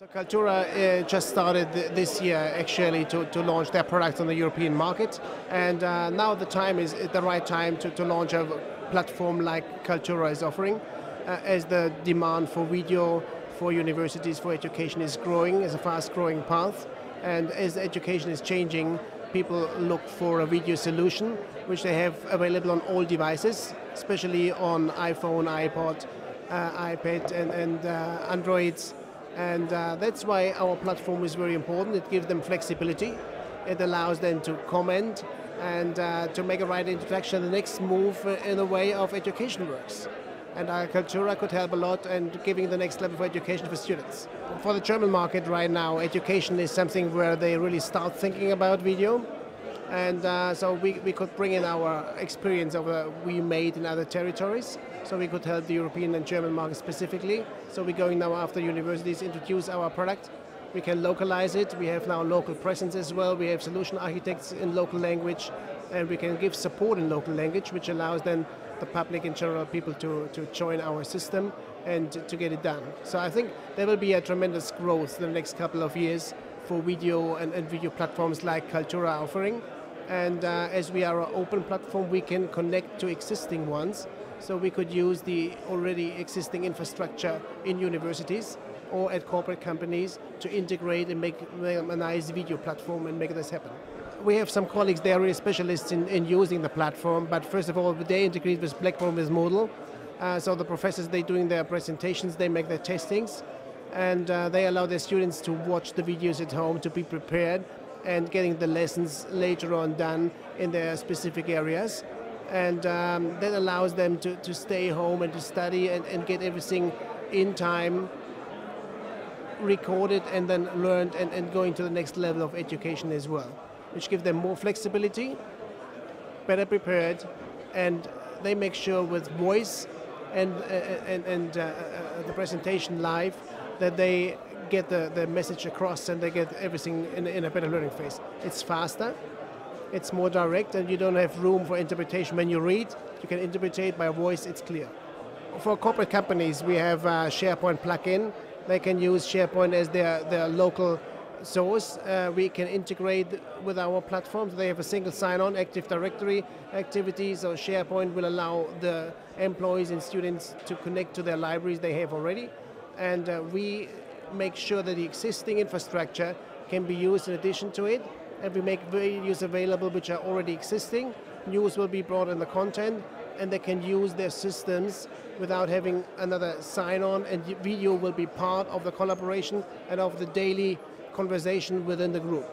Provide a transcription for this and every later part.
So Kaltura uh, just started th this year actually to, to launch their products on the European market. And uh, now the time is the right time to, to launch a platform like Kaltura is offering uh, as the demand for video for universities for education is growing as a fast growing path. And as education is changing people look for a video solution which they have available on all devices especially on iPhone, iPod, uh, iPad and, and uh, Androids and uh, that's why our platform is very important. It gives them flexibility. It allows them to comment and uh, to make a right introduction, the next move in the way of education works. And our Kaltura could help a lot in giving the next level for education for students. For the German market right now, education is something where they really start thinking about video. And uh, so we, we could bring in our experience of uh, we made in other territories so we could help the European and German market specifically. So we're going now after universities introduce our product. We can localize it. We have now local presence as well. We have solution architects in local language, and we can give support in local language, which allows then the public in general people to, to join our system and to, to get it done. So I think there will be a tremendous growth in the next couple of years for video and, and video platforms like Kaltura offering. And uh, as we are an open platform, we can connect to existing ones so we could use the already existing infrastructure in universities or at corporate companies to integrate and make a nice video platform and make this happen. We have some colleagues, they are really specialists in, in using the platform, but first of all, they integrate with Blackboard with Moodle. Uh, so the professors, they're doing their presentations, they make their testings, and uh, they allow their students to watch the videos at home to be prepared and getting the lessons later on done in their specific areas. And um, that allows them to, to stay home and to study and, and get everything in time recorded and then learned and, and going to the next level of education as well, which gives them more flexibility, better prepared, and they make sure with voice and, uh, and, and uh, uh, the presentation live that they get the, the message across and they get everything in, in a better learning phase. It's faster, it's more direct and you don't have room for interpretation. When you read, you can interpret by voice, it's clear. For corporate companies, we have a SharePoint plugin. They can use SharePoint as their, their local source. Uh, we can integrate with our platforms. They have a single sign-on Active Directory activity, so SharePoint will allow the employees and students to connect to their libraries they have already. And uh, we make sure that the existing infrastructure can be used in addition to it and we make videos available which are already existing. News will be brought in the content and they can use their systems without having another sign-on and video will be part of the collaboration and of the daily conversation within the group.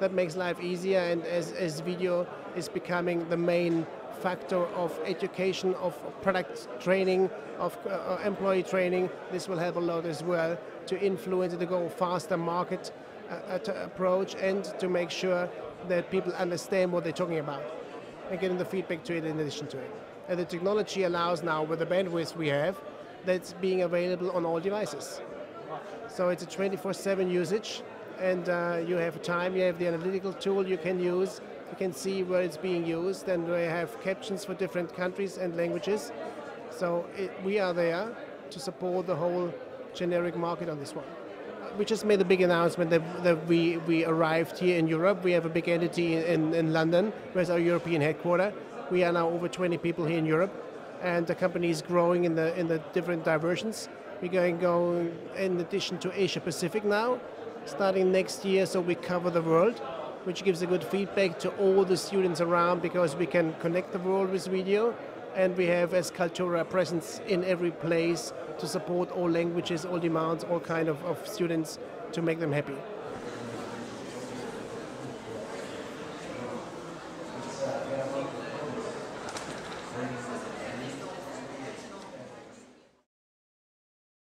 That makes life easier and as, as video is becoming the main factor of education, of product training, of uh, employee training, this will help a lot as well to influence the go faster market uh, approach and to make sure that people understand what they're talking about and getting the feedback to it in addition to it. And the technology allows now, with the bandwidth we have, that's being available on all devices. So it's a 24-7 usage, and uh, you have time, you have the analytical tool you can use, you can see where it's being used, and we have captions for different countries and languages. So it, we are there to support the whole generic market on this one uh, we just made a big announcement that, that we, we arrived here in Europe. We have a big entity in, in London, where's our European headquarters. We are now over 20 people here in Europe, and the company is growing in the in the different diversions. We're going go in addition to Asia Pacific now, starting next year, so we cover the world, which gives a good feedback to all the students around because we can connect the world with video and we have as Kaltura presence in every place to support all languages, all demands, all kind of, of students to make them happy.